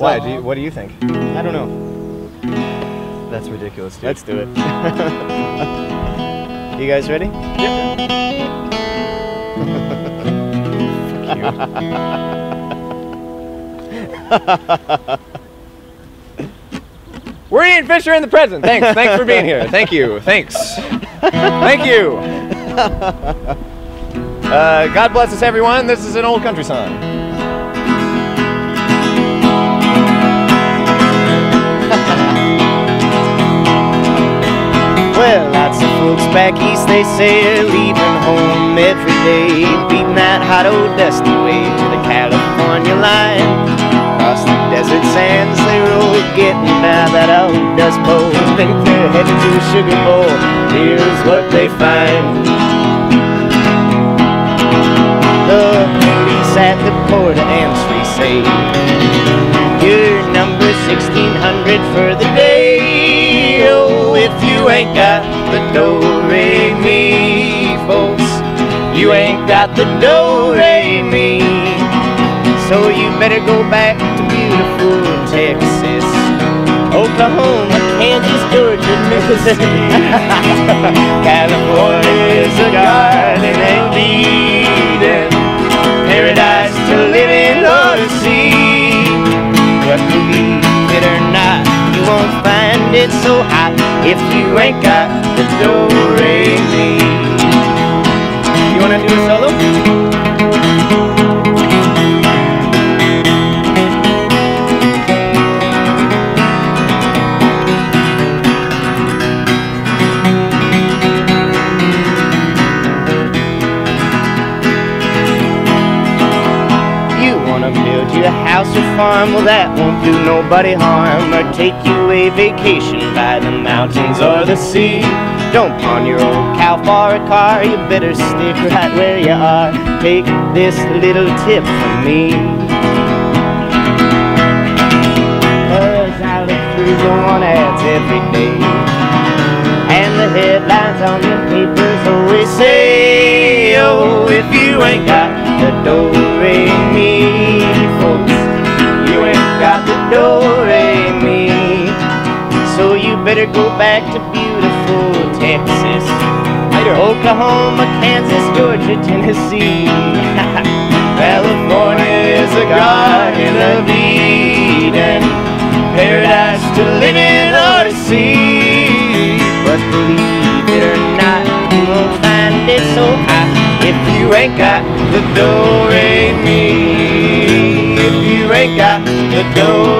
Why? Do you, what do you think? I don't know. That's ridiculous, dude. Let's do it. you guys ready? We're Ian Fisher in the present. Thanks. Thanks for being here. Thank you. Thanks. Thank you. Uh, God bless us, everyone. This is an old country song. Back east, they say, are leaving home every day, beating that hot old dusty way to the California line. Across the desert sands they roll, getting by that old dust bowl. Think they're heading to a sugar bowl. Here's what they find. The police at the port of Amsterdam say, You're number 1600 for the day. Oh, if you ain't got you ain't got the do-re-mi. So you better go back to beautiful Texas, Oklahoma, Kansas, Georgia, Mississippi. California is a garden of Eden, paradise to live in or to see. But believe it or not, you won't find it so hot if you ain't got the do-re-mi. You wanna build you a house or farm, well that won't do nobody harm. Or take you a vacation by the mountains or the sea. Don't pawn your old cow for a car, you better stick right where you are. Take this little tip from me. Cause I look through the one ads every day. And the headlines on the papers always say, oh, if you ain't got the do-re-mi, you better go back to beautiful Texas, Later, Oklahoma, Kansas, Georgia, Tennessee. California is a garden of Eden, paradise to live in or to see. But believe it or not, you won't find it so hot if you ain't got the do-re-mi. If you ain't got the do-re-mi.